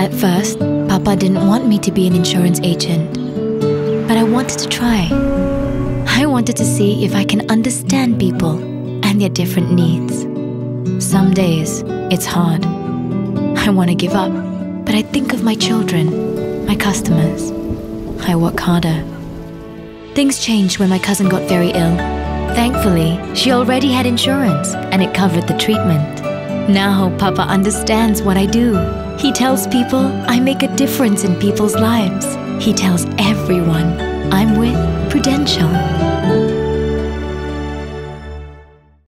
At first, Papa didn't want me to be an insurance agent, but I wanted to try. I wanted to see if I can understand people and their different needs. Some days, it's hard. I want to give up, but I think of my children, my customers. I work harder. Things changed when my cousin got very ill. Thankfully, she already had insurance and it covered the treatment. Now Papa understands what I do. He tells people I make a difference in people's lives. He tells everyone I'm with.